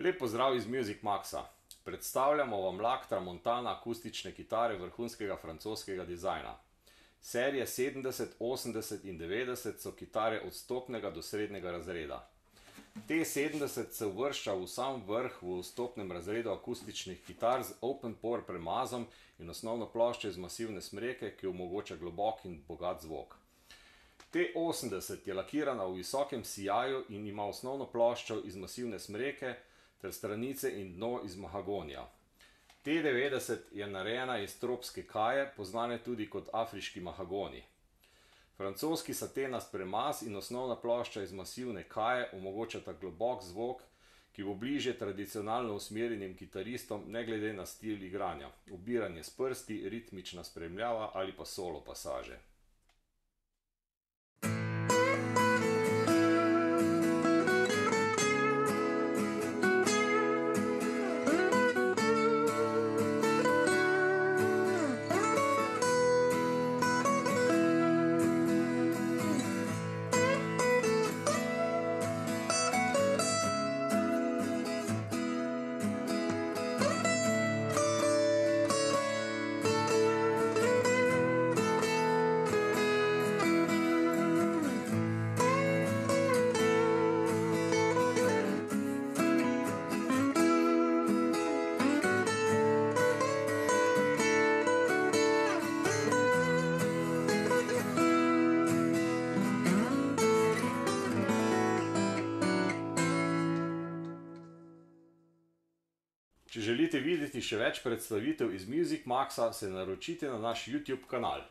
Lep pozdrav iz Music Maxa. Predstavljamo vam Lactra Montana akustične kitare vrhunskega francoskega dizajna. Serije sedemdeset, osemdeset in devetdeset so kitare od vstopnega do srednjega razreda. T-sedemdeset se uvršča v sam vrh v vstopnem razredu akustičnih kitar z open pore premazom in osnovno ploščo iz masivne smreke, ki omogoča globok in bogat zvok. T-osemdeset je lakirana v visokem sijaju in ima osnovno ploščo iz masivne smreke ter stranice in dno iz mahagonija. T-devetdeset je narejena iz tropske kaje, poznane tudi kot afriški mahagoni. Francoski satenast premaz in osnovna plošča iz masivne kaje omogočata globok zvok, ki bo bližje tradicionalno usmerjenim kitaristom ne glede na stil igranja, ubiranje s prsti, ritmična spremljava ali pa solo pasaže. Če želite videti še več predstavitev iz Music Maxa, se naročite na naš Youtube kanal.